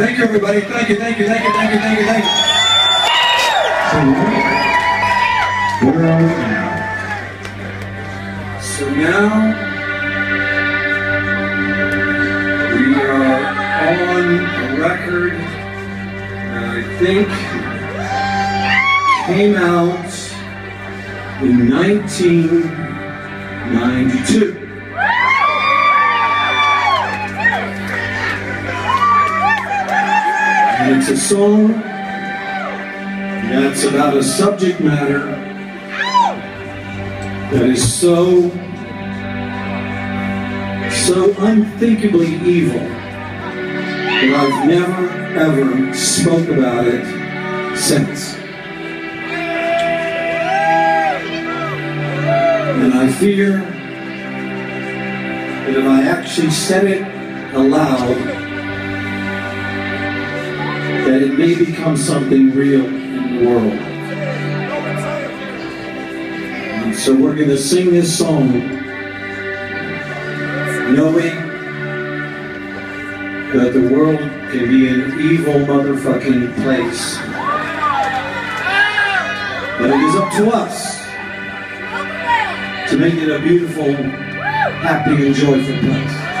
Thank you, everybody. Thank you, thank you, thank you, thank you, thank you, thank you. So, where are we now? So now we are on a record that I think came out in 1992. It's a song that's about a subject matter that is so, so unthinkably evil that I've never ever spoke about it since. And I fear that if I actually said it aloud, may become something real in the world. And so we're going to sing this song knowing that the world can be an evil motherfucking place. But it is up to us to make it a beautiful, happy, and joyful place.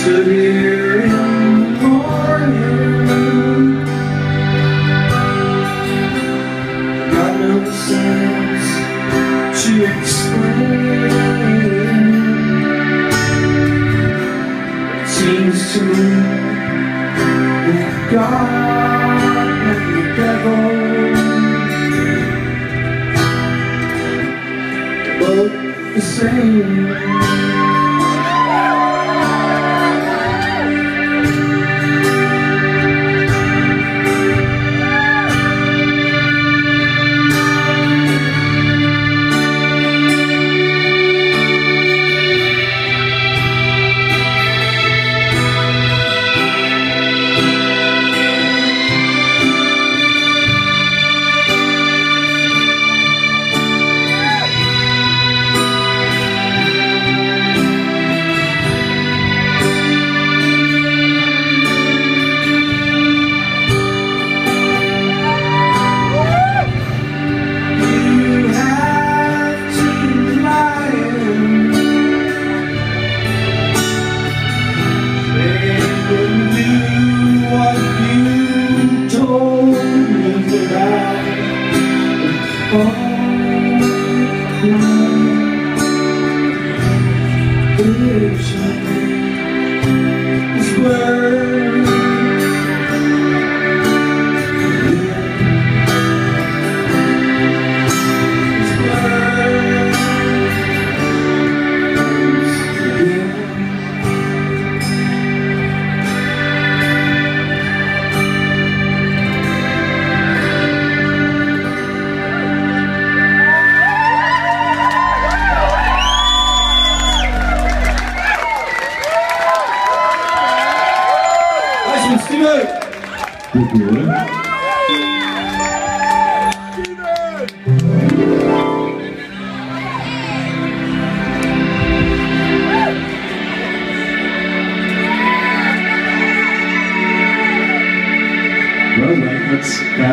Stood here in the morning, got no sense to explain. Seems to me God and the devil both the same. You.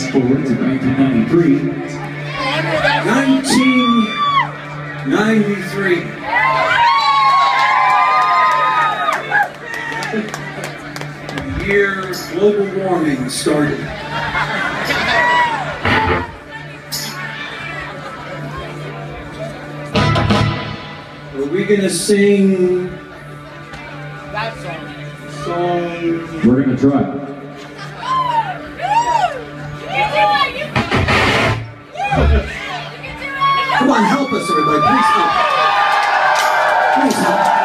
fast forward to 1993. 1993. The year global warming started. Are we going to sing that song? song? We're going to try. help us, everybody. Please help. Please help.